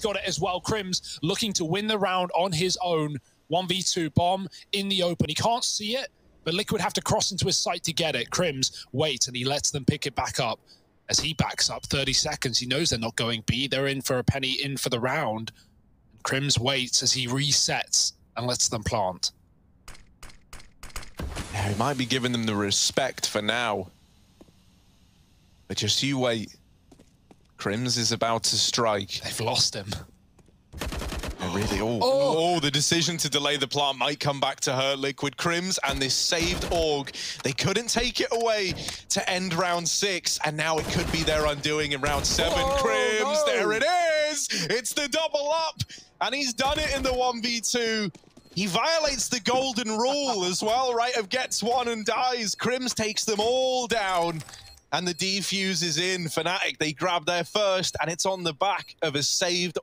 got it as well. Krimz looking to win the round on his own. 1v2 bomb in the open. He can't see it, but Liquid have to cross into his sight to get it. Krimz waits and he lets them pick it back up. As he backs up 30 seconds, he knows they're not going B. They're in for a penny, in for the round. Krimz waits as he resets and lets them plant. Yeah, he might be giving them the respect for now. But just you wait. Krimz is about to strike. They've lost him. Oh, really? Oh, oh. the decision to delay the plant might come back to hurt Liquid Krimz and this saved Org. They couldn't take it away to end round six, and now it could be their undoing in round seven. Oh, Krimz, no. there it is! It's the double up, and he's done it in the 1v2. He violates the golden rule as well, right, of gets one and dies. Krimz takes them all down and the defuse is in. Fnatic, they grab their first, and it's on the back of a saved